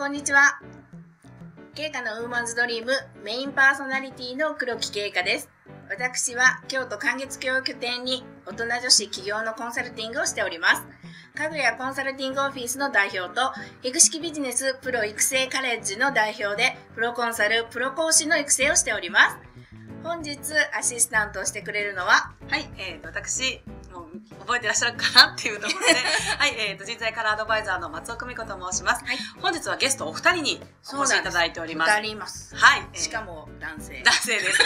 こんにちは。経過のウーマンズドリームメインパーソナリティの黒木経過です。私は京都関月教育店に大人女子企業のコンサルティングをしております。家具やコンサルティングオフィスの代表と、育式ビジネスプロ育成カレッジの代表で、プロコンサル、プロ講師の育成をしております。本日アシスタントをしてくれるのは、はい、えー、私覚えてらっしゃるかなっていうところで、はい、えー、と人材カラーアドバイザーの松尾久美子と申します。はい本日はゲストお二人にお越しいただいております。二人います。はい、えーしかも男性。男性です。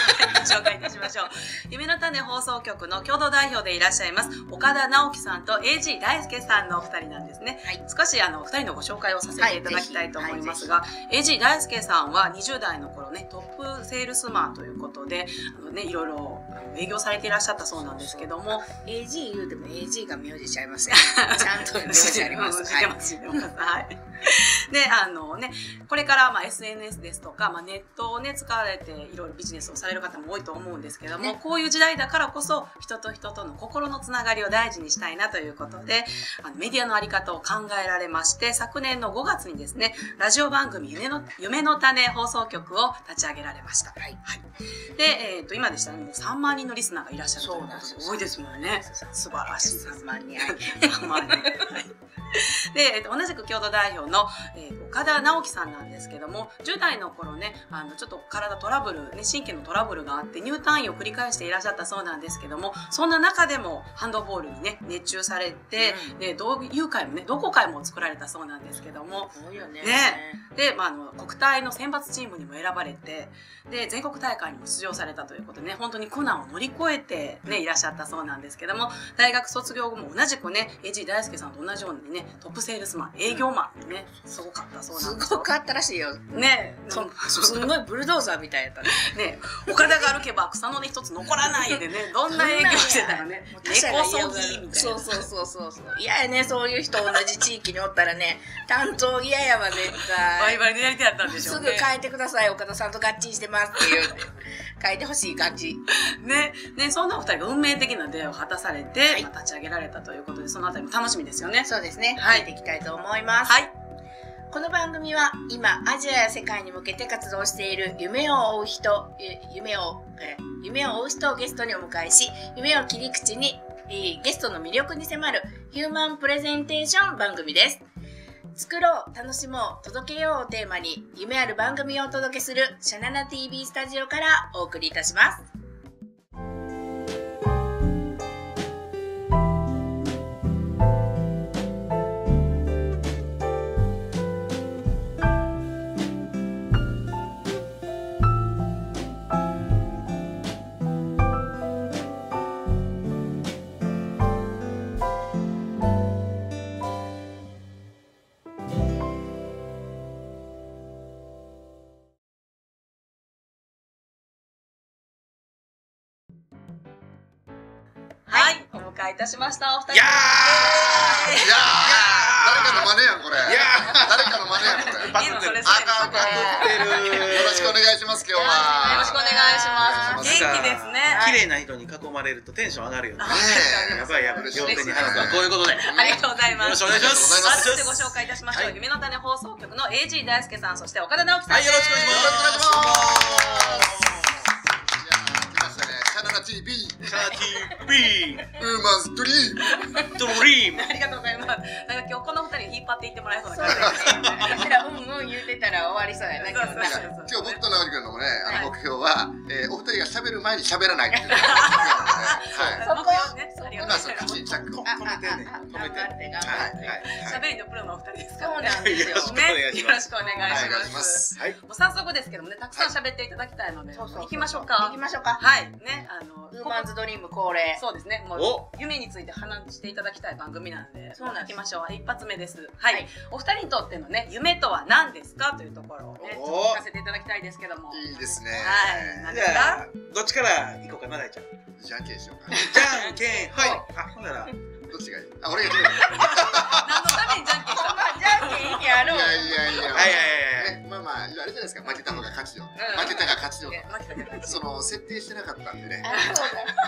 紹介いたしましょう。夢の種放送局の共同代表でいらっしゃいます、岡田直樹さんと AG 大輔さんのお二人なんですね。はい。少しあの、お二人のご紹介をさせていただきたいと思いますが、AG 大輔さんは20代の頃ね、トップセールスマンということで、あのね、いろいろ営業されていらっしゃったそうなんですけども、AG 言うても AG が名字ちゃいますよ。ちゃんと名字あります。はい。で、あのね、これからまあ SNS ですとか、まあ、ネットをね、使われていろいろビジネスをされる方も多いと思うんですけども、ねこういう時代だからこそ、人と人との心のつながりを大事にしたいなということで、あのメディアのあり方を考えられまして、昨年の5月にですね、ラジオ番組夢の夢の種放送局を立ち上げられました。はい。で、えっ、と、今でしたら、もう3万人のリスナーがいらっしゃるということでそうなんです多いですもんね。素晴らしいです。3万人。まあねはいで、えっと、同じく共同代表の、えー岡田直樹さんなんですけども10代の頃ねあのちょっと体トラブル、ね、神経のトラブルがあって入退院を繰り返していらっしゃったそうなんですけどもそんな中でもハンドボールにね熱中されて、うんで同友会もね同好会も作られたそうなんですけどもね。ねで、まあ、あの国体の選抜チームにも選ばれてで全国大会にも出場されたということでね本当に苦難を乗り越えて、ね、いらっしゃったそうなんですけども大学卒業後も同じくね AG 大輔さんと同じようにねトップセールスマン営業マンでねすごかったそうなすんですよごかったらしいよ。ねそすんごいブルドーザーみたいやったね。ね岡田が歩けば草の根一つ残らないでね どんな営業してたらねもう他者が根こそ嫌がるぎみたいなそうそうそうそうそう。嫌やね、そういう人同じ地域におったらね、担当嫌やわ、絶バ対リ。バリでやりたかったんでしょすうねぐ変えてください、岡田さんと合致してますって言うて。変えてほしい感じ。ね、ね、そんなお二人が運命的な出会いを果たされて、はいまあ立ち上げられたということで、そのあたりも楽しみですよね。そうですね。はいていきたいと思います。はい。この番組は今アジアや世界に向けて活動している夢を追う人、え夢を、え夢を追う人をゲストにお迎えし、夢を切り口に、えーゲストの魅力に迫るヒューマンプレゼンテーション番組です。作ろう、楽しもう、届けようをテーマに夢ある番組をお届けするシャナナ TV スタジオからお送りいたします。はい。お迎えいたしました、お二人。いやーいやー誰かの真似やんこれいや誰かの真似やんこれパクってる。あかんパクってる。よろしくお願いします今日よはろしくお願いします。元気ですね。綺麗な人に囲まれるとテンション上がるよね。やばいやばい。両手に花束。こういうことで。よありがとうございます。ろしくお願いします。ます改めてご紹介いたしましょう。はい夢の種放送局の AG 大輔さん、そして岡田直樹さんはい、です。よろしくお願いしよろしくお願いします。いやー来ましたねシャナナ TV シャー。ウーマンズドリーム。ドリーム。ありがとうございます。なんか今日この二人に引っ張っていってもらえそうな感じでうんうん言うてたら終わりそうやな、今日な。そうそう今日僕と直樹君のもねあはい。の目標はえーお二人が喋る前に喋らないっていう。ね はい。目標ね。ありが今とうございます。止めてね。止めて。頑張って頑張はいってはい喋りのプロのお二人ですか？そうらね。なんですよ。よろしくおね、願いしますよろしくお願いしま。ますすはい。もう早速ですけどもね、たくさん喋っていただきたいので、そうそう行きましょうか行き。ましょうか。はい、ね、あの、ウーマンズドリーム恒例。そうですね、もうお夢について話していただきたい番組なんで、そうなんです行きましょう。一発目です。はい、はいお二人にとってのね、夢とは何ですか？というところをね、ちょっとお聞かせていただきたいですけども。いいですねはい何じゃあ、どっちから行こうかな、大ちゃん。じゃんけんしようかじゃんけん、はい。あ、ほんなら、どっちがいい？あ俺が何のためにじゃんけんしたのまあ、じゃんけん意見あるいやいやいや。はいはいはいはい。ねまあまああれじゃないですか。負けた方が勝ちよ、うん。負けたが勝ちよ。その設定してなかったんでね。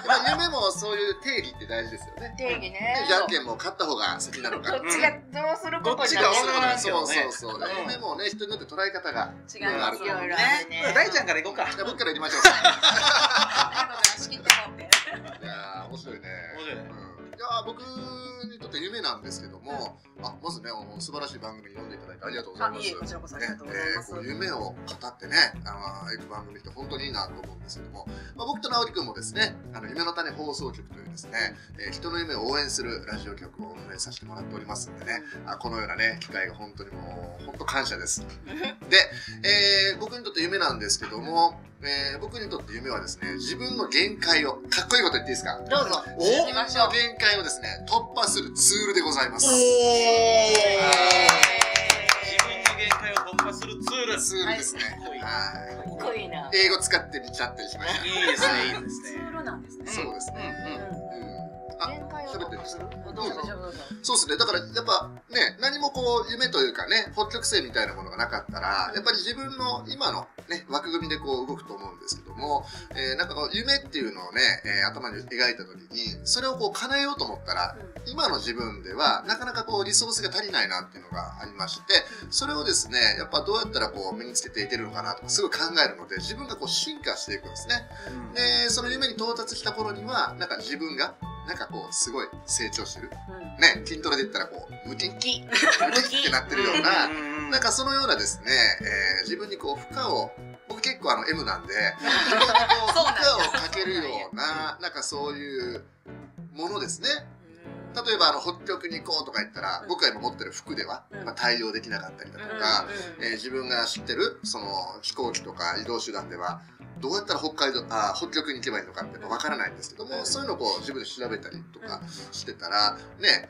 まあ夢もそういう定義って大事ですよね。定義でねじゃんけんも勝った方が先なのか。どっちがどうすることになどっちがるのかそうそうそうそう、うん夢もね人によって捉え方が違いますいろいろあるね。大ちゃんから行こうか。じゃあ僕から言いましょう ありがとうございます僕にとって夢なんですけども、あまずね素晴らしい番組に呼んでいただいてありがとうございます。あいえこちらこそありがとうございます。ねえーこう夢を語ってねあの行く番組って本当にいいなと思うんですけども、まあ、僕と直樹君もですねあの夢の種放送局というですね、えー人の夢を応援するラジオ局を運営させてもらっておりますんでねあこのようなね機会が本当にもう本当感謝です。で、えー僕にとって夢なんですけども、えー僕にとって夢はですね自分の限界をかっこいいこと言っていいですか？どうぞ。お自分の限界をですね突破するツールでございます。自分の限界を突破するツール。ツールですね。はい。はいかっこいいな。英語使ってみちゃったりしました。いいですねいいですね。ツールなんですね。そうですね。うんうん限界を喋ってるんですか？どうそうですね。だからやっぱね何もこう夢というかね北極星みたいなものがなかったらやっぱり自分の今のね枠組みでこう動くと思うんですけども、えーなんかこう夢っていうのをね、えー頭に描いた時にそれをこう叶えようと思ったら今の自分ではなかなかこうリソースが足りないなっていうのがありましてそれをですねやっぱどうやったらこう身につけていけるのかなとかすごい考えるので自分がこう進化していくんですね。でその夢に到達した頃にはなんか自分がなんかこうすごい成長してるね筋トレで言ったらこうムキ。ムきキってなってるようなうんなんかそのようなですね、えー自分にこう負荷を僕結構あの M なんで自分にこう 負荷をかけるようななんかそういうものですね例えばあの北極に行こうとか言ったら僕が今持ってる服では、うん。まあ、対応できなかったりだとか、えー自分が知ってるその飛行機とか移動手段ではどうやったら北海道あ北極に行けばいいのかってわからないんですけども、うん。そういうのをこう自分で調べたりとかしてたらね、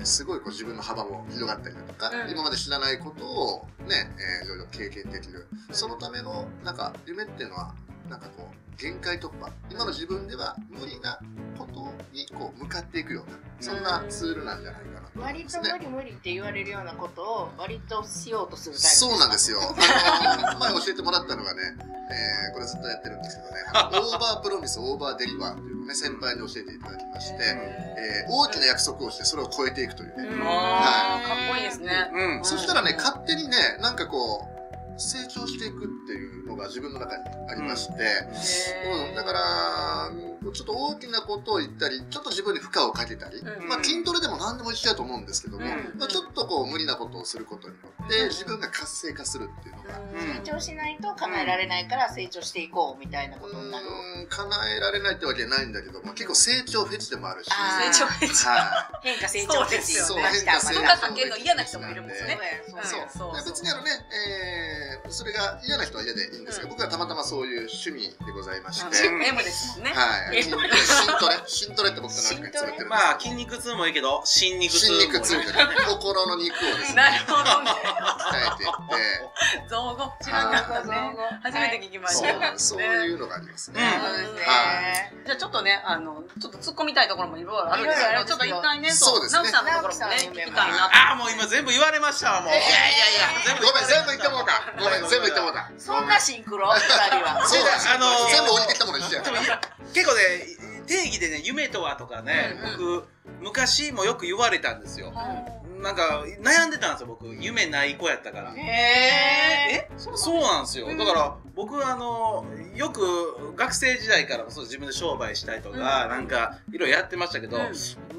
えーすごいこう自分の幅も広がったりだとか、うん。今まで知らないことをね、えーいろいろ経験できる。そのためのなんか夢っていうのはなんかこう限界突破。今の自分では無理なことにこう向かっていくようなそんなツールなんじゃないかなと思い割とますね。無理無理って言われるようなことを割としようとするタイプそうなんですよ。あの前教えてもらったのがね、えーこれずっとやってるんですけどね、over promise、over deliver っていうのをね、先輩に教えていただきまして、えー大きな約束をしてそれを超えていくというね。あーかっこいいですね。うん。そしたらね、勝手にね、なんかこう、成長していくっていうのが自分の中にありまして、うん、だから、ちょっと大きなことを言ったり、ちょっと自分に負荷をかけたり、うん。まあ筋トレでも何でも一緒だと思うんですけども、うん。まあ、ちょっとこう無理なことをすることによって自分が活性化するっていうのが、うん。成長しないと叶えられないから成長していこうみたいなことになる。うーん。叶えられないってわけじゃないんだけども結構成長フェチでもあるし、成長フェチ。は変化成長そうですよそうね変化成長負荷かけるの嫌な人もいるもんそうね。やそうやい、そうそう。そう別にあのね、えーそれが嫌な人は嫌でいいんですけど、僕はたまたまそういう趣味でございまして、うん M ですもんね。はい、筋トレ。筋トレって僕となんかに連れて。るんですけどまあ筋肉痛もいいけど心肉痛もいい。筋肉痛で心の肉をですね。なるほどね。鍛えていって。造語。知らなかったね。初めて聞きましたそうそういうのがありますね、じゃあちょっとねあのちょっと突っ込みたいところもいろいろあるんですけどちょっと一回ねそうですね。さんのところもね聞きたいなとああもう今全部言われましたわもう。いやいやいや全部ごめん全部言ってもうた。ごめん全部言ってもうたそんなシンクロ？二人は。そうだあのー全部降りてきたもの一緒やでもいや結構ね定義でね夢とはとかね、僕昔もよく言われたんですよ。なんか悩んでたんですよ僕。夢ない子やったから。へえ？そうなんですよ。だから僕あのよく学生時代からもそう自分で商売したいとか、なんかいろいろやってましたけど、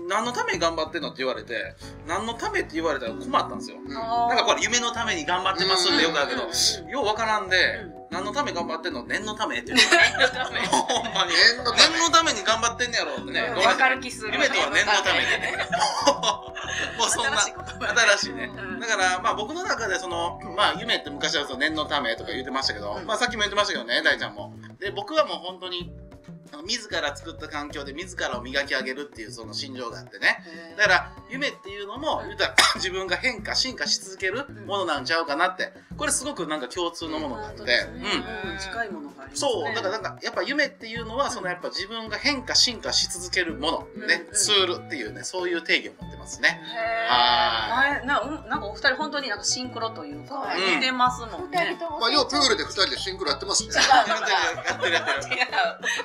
何のために頑張ってんの？って言われて何のため？って言われたら困ったんですよ。うん。なんかこれ夢のために頑張ってますってよくあるけど、うんようわからんで、う何のために頑張ってんの念のためって言うのほんまに念のため念のために頑張ってんねやろってね、うん。ごめんなさいわかる気する夢とは念のためでねもうそんな新しいね。うん。だからまあ僕の中でそのまあ夢って昔はその念のためとか言ってましたけど、うん。まあさっきも言ってましたけどね大ちゃんも。で僕はもう本当に自ら作った環境で自らを磨き上げるっていうその心情があってね。だから夢っていうのも言うたら 自分が変化進化し続けるものなんちゃうかなって。これすごくなんか共通のものがあって、うん。うん。近いものがありますね。そう。だからなんかやっぱ夢っていうのはそのやっぱ自分が変化進化し続けるものね、うんツールっていうねそういう定義を持ってますね。へは前なうんなんかお二人本当になんかシンクロというか似てますもんね。とまあ、要はプールで二人でシンクロやってますね。やってるやってる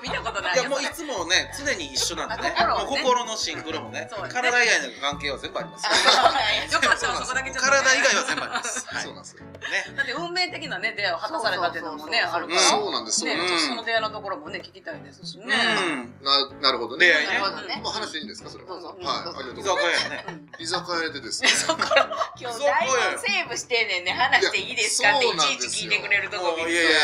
見たことないいやもういつもね常に一緒なんでね。あ心のシンクロもね。体以外の関係は全部あります。よ。かったわそこだけちょっとね。体以外は全部あります。はい。そうなんですよ。ね。だって運命的なね出会いを果たされたっていうのもねあるから。そうなんです、そうねなんです。その出会いのところもね聞きたいですしね。うん。ななるほどね。出会いね。もう話いいんですか、それは。い、ありがとう居ございます。居酒屋でですね。今日台本セーブしてんね。んね話していいですかっていちいち聞いてくれるとこいやいやね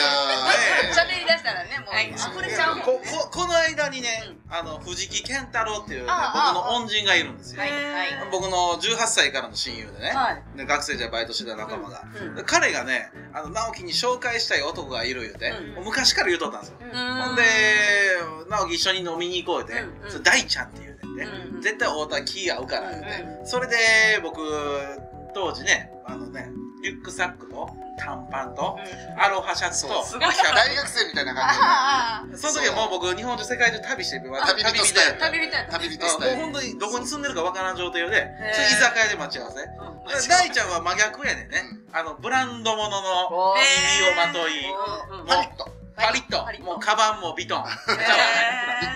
喋り出したらねもうはい。溢れちゃうもん。ここの間にねあの藤木健太郎っていうね僕の恩人がいるんですよ。はいはい。僕の18歳からの親友でね。はい。で学生時代バイトしてた仲間が。うんで彼がねあの直樹に紹介したい男がいる言うてうん。もう昔から言うとったんですよ。うん。ほんで直樹一緒に飲みに行こうってうんうん。それ大ちゃんっていうねんで。うんうん。絶対太田気合うから言うて。うそれで僕当時ねあのねリュックサックと短パンとアロハシャツと大学生みたいな感あプその時はもう僕日本中世界中旅して旅人スタイル。旅みたいな。じ。旅人あスタイル。もう本当にどこに住んでるかわからん状態で居酒屋で待ち合わせ。うん。大ちゃんは真逆やねんね。あのブランド物の耳をまとい。パリッと。パリッと。パリッと。もうカバンもビトン。へ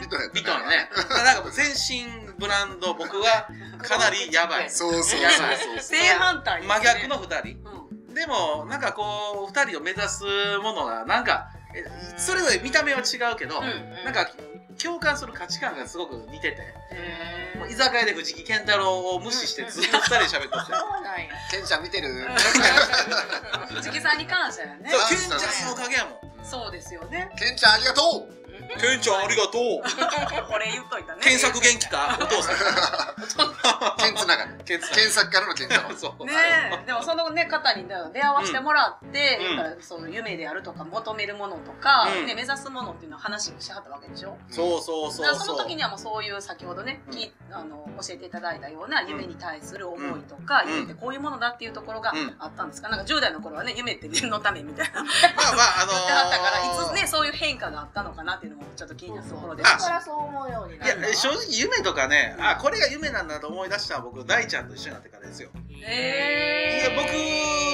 ビトンやったビトンね。なんか全身ブランド僕はかなりやばい。そうそうそうやばいそう。正反対真逆の2人。うんでもなんかこう2人を目指すものがなんかえそれぞれ見た目は違うけど、うんなんか共感する価値観がすごく似ててへもう居酒屋で藤木健太郎を無視してずっと2人で喋っとってそうなんや。ケンちゃん見てる？ー 藤木さんに感謝やね。そうあケンちゃんのおかげやもん。そうですよね。ケンちゃんありがとうケンちゃんありがとう。これ言っといたね。検索元気か？お父さん。ケンつながり。検索検索からのケンちゃん。そう。ねえ。でもそのね方に出会わせてもらって、その夢であるとか求めるものとか、うん。ね、目指すものっていうのを話をしはったわけでしょ？そうそうだそう。その時にはもうそういう先ほどね、きあの教えていただいたような夢に対する思いとか、うん。夢ってこういうものだっていうところがうん。あったんですか？なんか10代の頃はね夢って念のためみたいな。言まあまああのってはったから、ーいつねそういう変化があったのかなっていうのもちょっと気になるところであだからそう思うようにないるのや正直夢とかねあこれが夢なんだと思い出したのは僕大ちゃんと一緒になってからですよ。へー。いや僕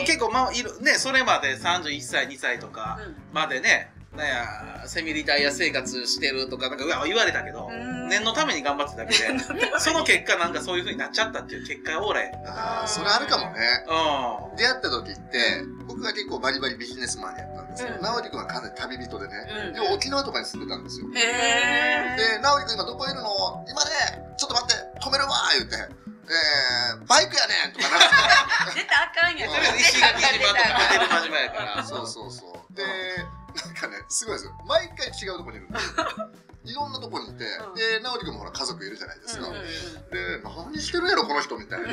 結構まあいるねそれまで31歳2歳とかまでねなんやセミリタイア生活してるとかなんかうわ言われたけどうん。念のために頑張ってただけで その結果なんかそういう風になっちゃったっていう結果オーライあーそれあるかもね。う出会った時って、僕が結構バリバリビジネスマンやったんですけど、うん。直樹君はかなり旅人でね、うん。でも沖縄とかに住んでたんですよ。んへで、直樹君今どこいるの？今ね、ちょっと待って、止めるわ言うて、えー、バイクやねんとかなって。ー出たらあかんやん。石垣島とかホテル間島やから。そうそうそう。で、なんかね、すごいですよ。毎回違うとこにいるんですよ。いろんなとこにいて、うんで、直樹君もほら家族いるじゃないですか。うんで、何してるんやろ、この人みたいな。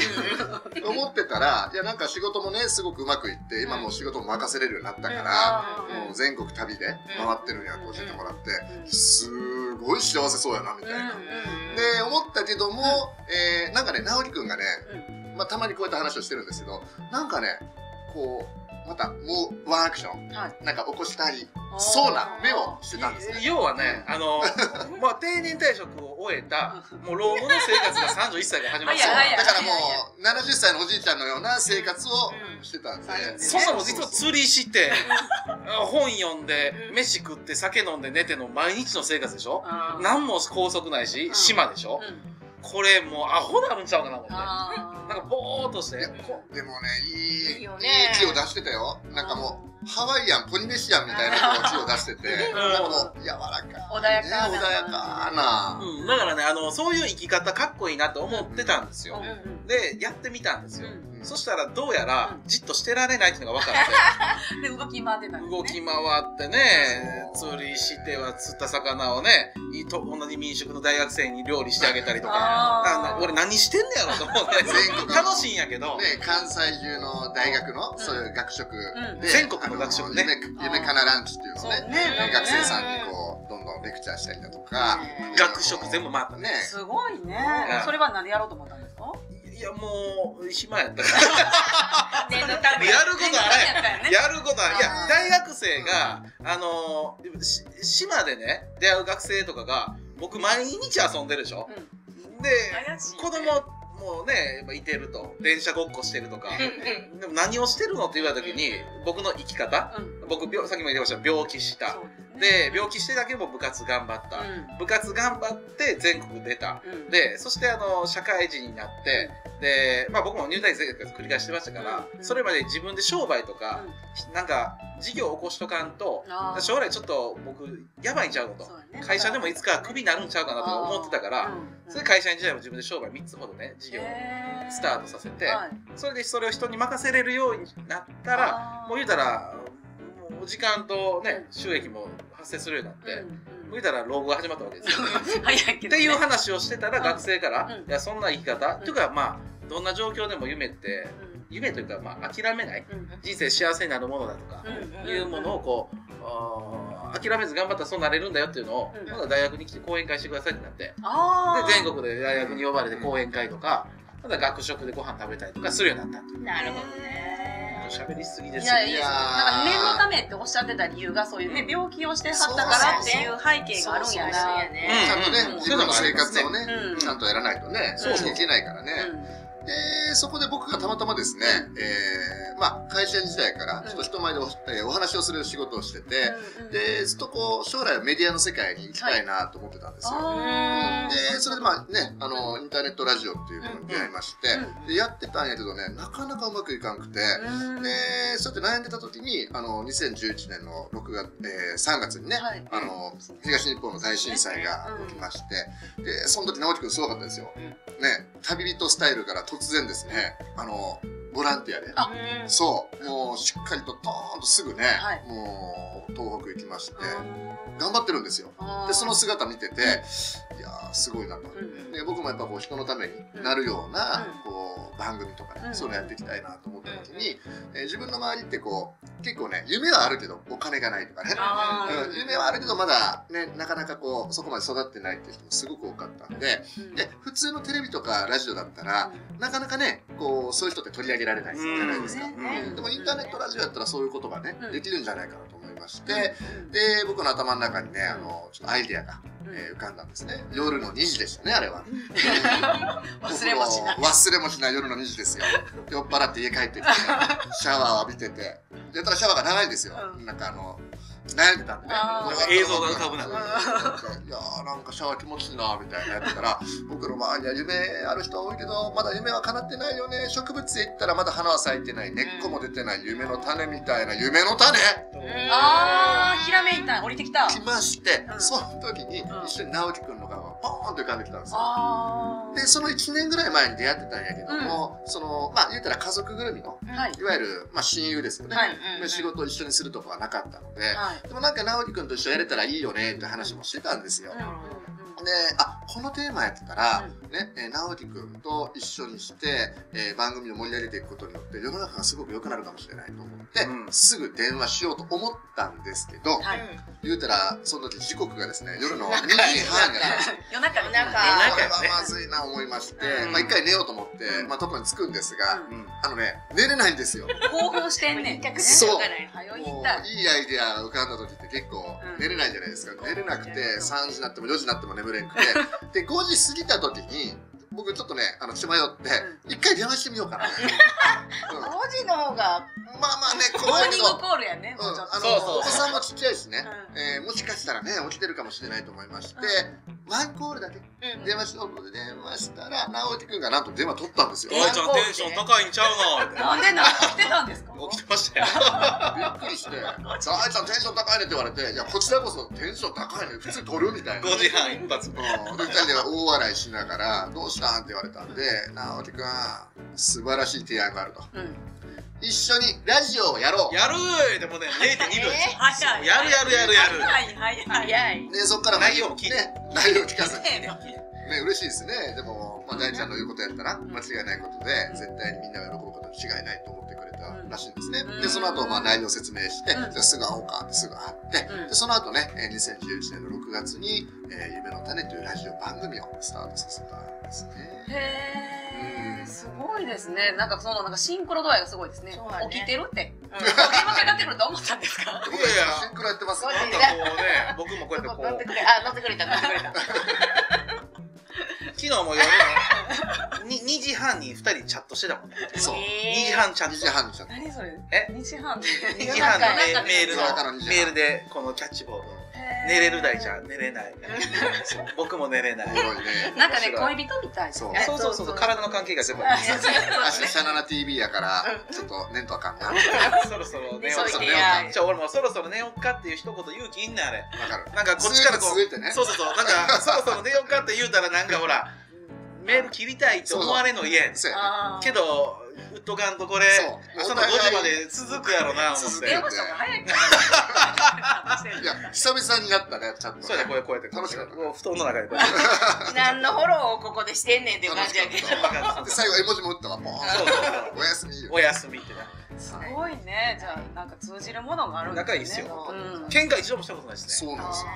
思ってたら、いや、なんか仕事もね、すごくうまくいって、今もう仕事も任せれるようになったから、うんもう全国旅で回ってるんやと教えてもらって、うんすごい幸せそうやな、みたいな。うんで、思ったけども、えー、なんかね、直樹君がね、まあ、たまにこうやって話をしてるんですけど、なんかね、こう、またもうワンアクション、はい。なんか起こしたいそうな目をしてたんですね。要はねあの まあ定年退職を終えたもう老後の生活が31歳から始まってだからもう70歳のおじいちゃんのような生活をしてたんで、うん。そんなの実は釣りして本読んで飯食って酒飲んで寝ての毎日の生活でしょ？うん何も高速ないしうん。島でしょ？うんこれもうアホなるんちゃうかな思ってあー。なんかボーっとして。でもねいいいいよいね。い気を出してたよ。なんかもうハワイアンポリネシアンみたいな気を出してて。ん。なんかもう柔らか穏やかな。ね穏やかな、うん、だからねあのそういう生き方かっこいいなと思ってたんですよ、うん。でやってみたんですよ、うんそしたらどうやらうん。じっとしてられないっていうのが分かっで 動き回ってたんですね。て動き回ってね釣りしては釣った魚をねいと同じ民宿の大学生に料理してあげたりとか。俺何してんねやろと思って。全国の楽しいんやけど、ね、関西中の大学のん。そういう学食。うん。で、全国の学食ね。夢夢かなランチっていうのをねね。学生さんにこうどんどんレクチャーしたりだとか、学食全部回ったね。ね。すごいね。うん。それは何でやろうと思ったんですか？いやもう暇やった。からやることあれやることは、いや大学生が、あのーし島でね、出会う学生とかが、僕毎日遊んでるでしょ？で、怪しい子供、もうねまあいてると。電車ごっこしてるとか。うんうん。でも何をしてるの？って言われた時に僕の生き方。うん。僕病さっきも言ってました。病気したでね病気してだけど部活頑張った、うん。部活頑張って全国出た。うん。でそしてあの社会人になってで、まあ、僕も入隊生活繰り返してましたから、うん。それまで自分で商売とか、なんか事業を起こしとかんと将来ちょっと僕やばいんちゃうのと、ね。会社でもいつかクビになるんちゃうかなと思ってたから、うん。それで会社員時代も自分で商売3つほどね事業をスタートさせて、はい。それでそれを人に任せれるようになったらもう言うたらもう時間とねうん。収益も発生するようになって、うん。うん。もう言うたら老後が始まったわけですよ。早いけどね。っていう話をしてたら学生から、うん。いやそんな生き方、ん。というかまあどんな状況でも夢ってうん。夢というかまあ諦めないうん。人生幸せになるものだとか、うん。いうものをこう諦めず頑張ったらそうなれるんだよっていうのを、うん。まだ大学に来て講演会してくださいってなってで全国で大学に呼ばれて講演会とかまだ学食でご飯食べたりとかするようになったなるほどね喋りすぎですいやいよやなんか念のためっておっしゃってた理由がそういうね病気をしてはったからっていう背景があるんやなちゃんとね、うん。自分の生活をね、うん。ちゃんとやらないとね、そう生きていけないからね。で、そこで僕がたまたまですね、えー、まあ、会社員時代から、ちょっと人前でお,、えーお話をする仕事をしてて、で、ずっとこう、将来はメディアの世界に行きたいなと思ってたんですよ。あー。で、それでまあね、あの、インターネットラジオっていうものに出会いまして、うんでやってたんやけどね、なかなかうまくいかんくて、うんで、そうやって悩んでた時に、あの、2011年の6月、えー3月にね、はい。あの、東日本の大震災が起きまして、で、その時直樹くんすごかったですよ。ね、旅人スタイルから突然ですね、あの、ボランティアで。あ。そう、もうしっかりとドーンとすぐね、はい。もう東北行きまして、うん頑張ってるんですよ。で、その姿見てて、いやー、すごいなと。うん。で僕もやっぱこう人のためになるような、うん。こう番組とかね、うんそういうのやっていきたいなと思った時に、えー自分の周りってこう結構ね夢はあるけどお金がないとかね、うん夢はあるけどまだねなかなかこうそこまで育ってないっていう人もすごく多かったんでうん。で普通のテレビとかラジオだったらなかなかねこうそういう人って取り上げられないじゃないですか、うん。うん。でもインターネットラジオやったらそういうことがね、うん。できるんじゃないかなとまして、うんで僕の頭の中にねあのちょっとアイデアが、えー浮かんだんですね。夜の2時でしたねあれは。忘れもしない。忘れもしない夜の2時ですよ。酔っ払って家帰ってきてシャワー浴びてて。でただシャワーが長いんですよ、うん。なんかあの悩んでたんでね。映像が浮かぶな。うんいやーなんかシャワー気持ちいいなみたいな。やってたら僕の周りには夢ある人多いけどまだ夢は叶ってないよね。植物へ行ったらまだ花は咲いてない。根っこも出てない。夢の種みたいな。夢の種。あーひらめいた。降りてきた。来まして、うん。その時にうん。一緒に直樹くんの顔がポーンと浮かんできたんですよ。あでその1年ぐらい前に出会ってたんやけども、そのまあ言うたら家族ぐるみのーはい。いわゆる、まあ、親友ですよね、はい。まあ仕事を一緒にするとかはなかったので、はい。でもなんか直樹くんと一緒にやれたらいいよねって話もしてたんですよ、うんうんであこのテーマやってたら、うねえー直樹くんと一緒にして、えー番組を盛り上げていくことによって世の中がすごく良くなるかもしれないと思って、うん。すぐ電話しようと思ったんですけど、はい。言うたらその時時刻がですね夜の2時半やった。んです夜中ですね。夜中これはまずいな思いまして、うん。まあ一回寝ようと思って、うん。まあとこに着くんですが、うん。あのね寝れないんですよ。興奮してんねん。そう。早いいいアイデアが浮かんだ時って結構うん。寝れないじゃないですか、寝れなくて3時になっても4時になっても眠れんくてで。5時過ぎた時に僕ちょっとねあの血迷って一回電話してみようかな、うん文字の方がまあまあねモ怖いけどーニングコールやねもうちょっと。あのそうそう。お子さんもちっちゃいしね、うん。えーもしかしたらね起きてるかもしれないと思いまして、ワンコールだけ。うん。電話しようとで電話したら直樹くんがなんと電話取ったんですよ。大ちゃんテンション高いんちゃうの？なんでなん来てたんですか？起きてましたよ。びっくりして「さあ愛ちゃんテンション高いね」って言われて「いやこちらこそテンション高いね。普通取る」みたいな。5時半一発。うん。で二人で大笑いしながら「どうした？ん?」って言われたんで「直樹くん素晴らしい提案があると。うん一緒にラジオをやろう。やるーでもね0.2秒ですよ。早い。やるやるやるやる。はいはい。はい早い。でそこからまあ内容を聞いて。ね内容を聞かせて。ねね嬉しいですね。でも、まあ、大ちゃんの言うことやったら間違いないことで絶対にみんなが喜ぶことに違いないと思ってくれたらしいんですね、うん。でその後まあ内容を説明して、うん。じゃあすぐ会おうかってすぐ会って、うん。でその後ねえー2011年の6月に「えー夢の種」というラジオ番組をスタートさせたんですね。へえすごいですね。なんかそのなんかシンクロ度合いがすごいですね。ね。起きてるって。電話かかってくると思ったんですか？僕たちはシンクロやってますこうね僕もこうやってこう。乗ってくれあ乗ってくれた乗ってくれた。昨日も夜のに2 2時半に2人チャットしてたもんね。そう。2時半チャッ2ト。時半何それ？え？2時半2時半のメールの2メールでこのキャッチボール寝れる大ちゃん寝れない。そう僕も寝れない。ね なんかね恋人みたいそう。そうそうそう。そう体の関係が全部。ある明日シャナナ TV やからちょっと寝んとあかんな。わそろそろ寝よそううか。じゃあ俺もそろそろ寝ようかっていう一言勇気いんねんあれ。かる。なんかこっちからこ続いてね。うそうそうそう。なんか そろそろ寝ようかって言うたらなんかほらメール切りたいって思われんの嫌やねんそうやね。あー。けど打っとかんとこれそう。朝の5時まで続くやろな思って。電話した方が早いから。いや久々になったねちゃんとそうやこうやこうやって。楽しかった布団の中でこう。やって何のフォローをここでしてんねんっていう感じやけど最後絵文字も打ったわポーンそうおやすみよ。お休みってなすごいね。じゃあなんか通じるものがあるんですね。仲いいっすよ。う。ん。喧嘩一度もしたことないですね。そうなんですよ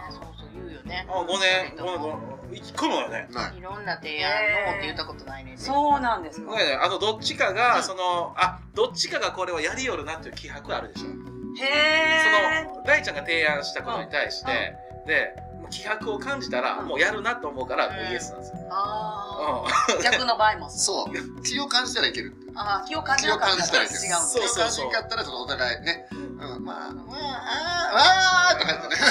言うよね。あ5年5年一個もよね。ない。い。ろんな提案のって言ったことないね。そうなんですか。ね。あのどっちかがそのあどっちかがこれをやりよるなっていう気迫あるでしょ。へその大ちゃんが提案したことに対してでもう気迫を感じたらもうやるなと思うからもうイエスなんですよ。あうん。あ逆の場合もそう。そう。気を感じたらいける。ああ気を感じ気をなかっ感じたらいける。違うんだそう。気を感じんかったらちょっとお互いね。うん。うん。まあまああーあーとか言ってね。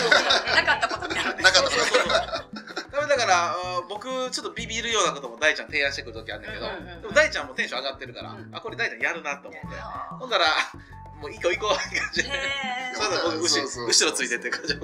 なかったことになかった。そうそうそうだからだからあー僕ちょっとビビるようなことも大ちゃん提案してくる時あるんだけど、うんうんうん。でも大ちゃんもテンション上がってるから、うん。あこれ大ちゃんやるなと思って。あほんだらもう行こう行こうって感じで後そうそう後ろついてって感じ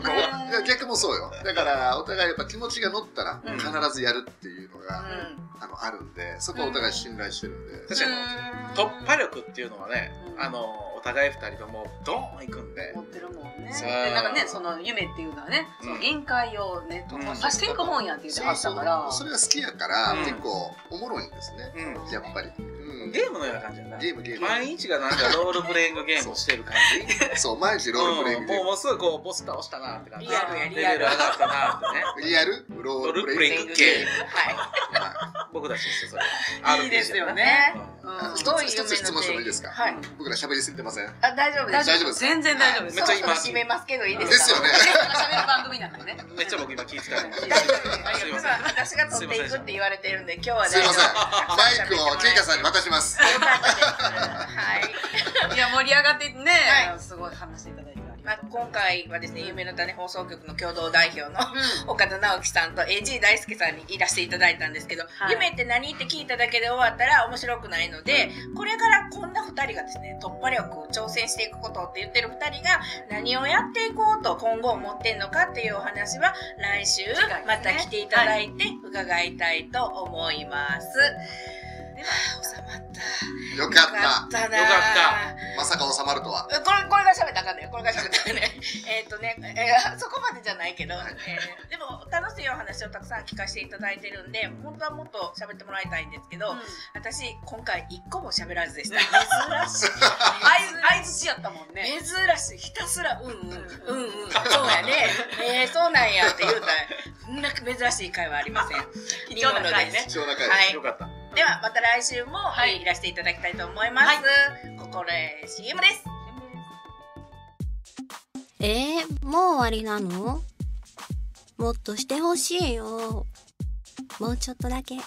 逆もそうよ。だからお互いやっぱ気持ちが乗ったらうん。必ずやるっていうのが、うん。あのあるんでそこはお互い信頼してるんで、確かに突破力っていうのはね、うん。あのお互い二人ともドーン行くんで。持ってるもんね。でなんかねその夢っていうのはねその限界をね突破させていく本やって言ってはったから。それが好きやから、うん。結構おもろいんですね、うん。やっぱり、うん、ゲームのような感じやな。ゲームゲーム。毎日がなんかロールプレイングゲームをしてる感じ。そう毎日ロールプレイングゲーうん。もうもうすぐこうボス倒したなって感じ。リアルやリアル。ル上がったなってね。ムリアル？ロールプレイングロールプレイングゲーム。はい。は僕たちですよそれ。いいですよね。うん。一つ質問してもいいですか、はい。僕ら喋りすぎてません？あ大丈夫です。大丈夫です全然大丈夫です。めっちゃ今締めますけどいいでか？ですすよね。喋る番組なんでね。めっちゃ 僕今気遣ってます。私が取っていくって言われてるんで今日はすいません。夫。マイクをケイカさんに渡します。はい。いや盛り上がってね。はい。すごい話していただまあ今回はですね夢の種放送局の共同代表のうん。岡田直樹さんと AG 大輔さんにいらしていただいたんですけど、はい。夢って何？って聞いただけで終わったら面白くないので、これからこんな2人がですね突破力挑戦していくことって言ってる2人が何をやっていこうと今後思ってんのかっていうお話は来週また来ていただいて伺いたいと思います。はあ収まった。よかよったかった。まさか収まるとは。これこれが喋ったらあかんねこれが喋ったかんねえっとね、えーそこまでじゃないけど、はい。えーでも楽しいお話をたくさん聞かせていただいてるんで本当はもっと喋ってもらいたいんですけど、うん。私今回一個も喋らずでした。珍しい。相づちやったもんね。珍しい。ひたすらうんうん。うんうん。そうやね。えー、そうなんやって言うたらそんな珍しい会話ありません。貴重な回ね。貴重な回はい。よかった。ではまた来週も、はいらしていただきたいと思います、ここで CM です。えー、もう終わりなの？もっとしてほしいよ。もうちょっとだけ。ね。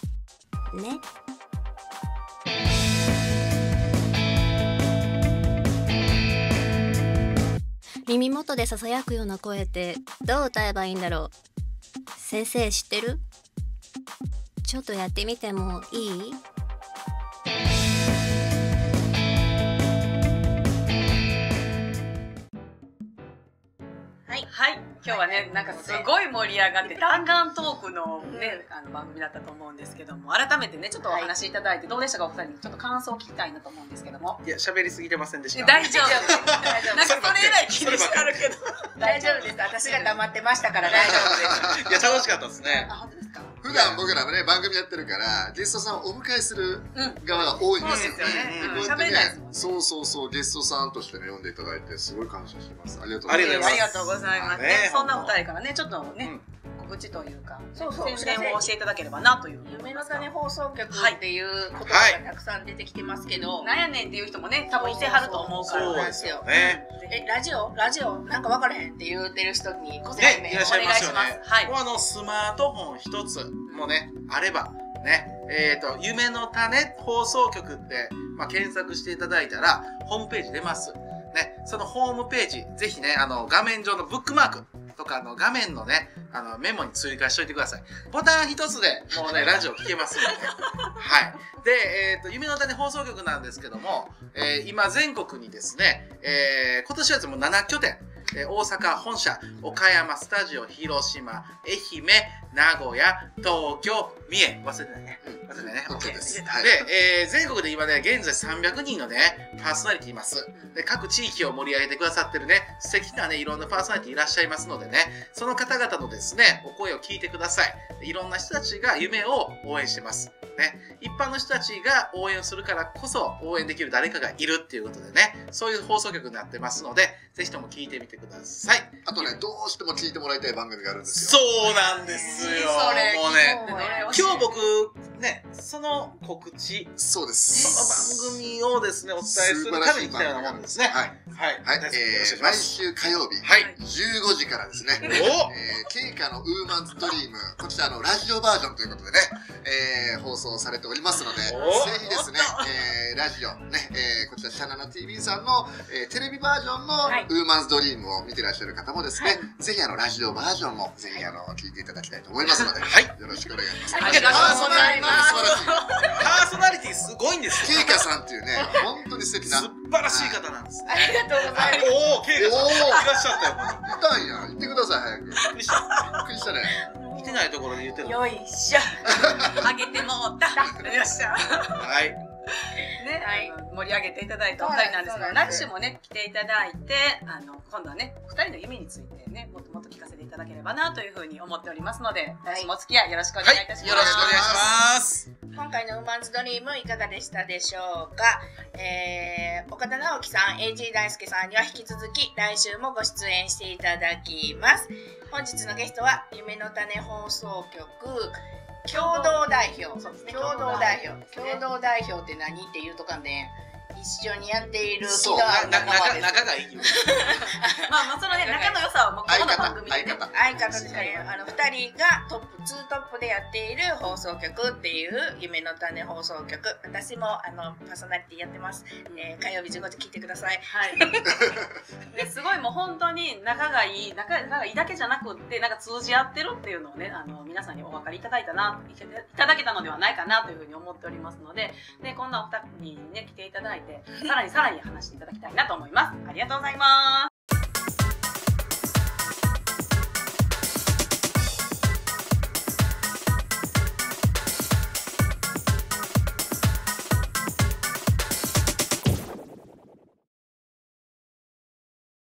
耳元で囁くような声ってどう歌えばいいんだろう？先生知ってる？ちょっとやってみてもいい？今日はねなんかすごい盛り上がって弾丸トークのね、あの番組だったと思うんですけども改めてねちょっとお話しいただいてどうでしたかお二人に。ちょっと感想を聞きたいなと思うんですけども。いや喋りすぎてませんでした。大丈夫？大丈夫。なんかそれ以来気にしてあるけど大丈夫です。私が黙ってましたから大丈夫です。いや楽しかったですね。あ本当ですか？普段僕らもね番組やってるからゲストさんをお迎えするうん。側が多いんですよ。そうんこうですもんね。そうそうそうゲストさんとしてね読んでいただいてすごい感謝してます。ありがとうございます。ありがとうございます。ねねそんな二人からねちょっとね、うん告知というかそうそう。宣伝を教えていただければなという夢の種放送局っていう言葉がたくさん出てきてますけど、なんやねんっていう人もね多分いてはると思うから。そうですよね。えラジオ？ラジオ？なんか分からへんって言ってる人にご説明ねいらっしゃいますよね。お願いします。はい。もうあのスマートフォン一つもねあればね、えっ、と、夢の種放送局って、まあ、検索していただいたら、ホームページ出ます。ね、そのホームページ、ぜひね、あの、画面上のブックマークとか、あの、画面のね、あの、メモに追加しといてください。ボタン一つでもうね、ラジオ聞けますので。はい。で、えっ、と、夢の種放送局なんですけども、えー今全国にですね、えー今年はもう7拠点、えー大阪本社、岡山スタジオ、広島、愛媛、名古屋、東京、三重、忘れてないね。忘れてないね。OK です。はい。で、えー全国で今ね、現在300人のね、パーソナリティいます。で、各地域を盛り上げてくださってるね、素敵なね、いろんなパーソナリティいらっしゃいますのでね、その方々のですね、お声を聞いてください。でいろんな人たちが夢を応援してます。ね、一般の人たちが応援をするからこそ応援できる誰かがいるっていうことでね、そういう放送局になってますので、ぜひとも聞いてみてください。あとね、どうしても聞いてもらいたい番組があるんですよ。そうなんですよ。それもうね、今日僕、ね、その告知、そうでそす。の番組をですね、お伝えするために来たようなもんですね。はい。はい。はい。えー、毎週火曜日、はい15時からですね、ます。えー、ケイカのウーマンズドリーム、こちらあのラジオバージョンということでね、えー、放送されておりますので、ぜおひですね、えー、ラジオ、ね、えー、こちらシャナナ TV さんの、えー、テレビバージョンのはいウーマンズドリームを見てらっしゃる方もですね、はぜひあのラジオバージョンもぜひあの聞いていただきたいと思いますので、はいよろしくお願いします。ありがとうございます素晴らしい。パーソナリティすごいんですよ。ケイカさんっていうね、本当に素敵な。素晴らしい方なんですね。ありがとうございます。おお、ケイカさん、おーいらっしゃったよ。いたんや、言ってください、早く。びっくりした。ね。見てないところで言ってる。よいしょ。あげてもうた。よっしゃ。はい。ね、はい盛り上げていただいたお二人なんですけど、来週もね、来ていただいて、あの、今度はね、二人の夢についてね、ただければなというふうに思っておりますので、来週もお付き合いよろしくおはい。よ願いいたします。ろしくお願いします。今回のウーマンズドリームいかがでしたでしょうか、えー、岡田直樹さん AG 大輔さんには引き続き来週もご出演していただきます本日のゲストは夢の種放送局共同代表そうですね共同代表共同代表共同代表って何って言うとかね一緒にやっている気そうがな、な、仲、仲間です仲がいい。まあ、まあ、そのね、仲の良さは、もう、この番組でね。相方相方ですねあの2人がトップ2トップでやっている放送局っていう夢の種放送局私もあのパーソナリティやってます、えー火曜日15時聞いてくださいはい。ですごいもう本当に仲がいい、仲仲がいいだけじゃなくって、なんか通じ合ってるっていうのをね、あの、皆さんにお分かりいただいたな、いただけたのではないかなというふうに思っておりますので、で、こんなお二人にね、来ていただいて、さらにさらに話していただきたいなと思います。ありがとうございます。